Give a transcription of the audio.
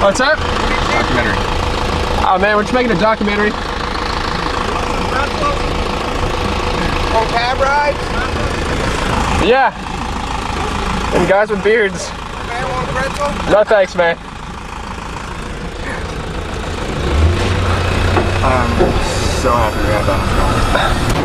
What's up? Documentary. Oh man, we're just making a documentary. On cab rides? Yeah. And guys with beards. Man, want a pretzel? No thanks, man. I'm so happy we had that.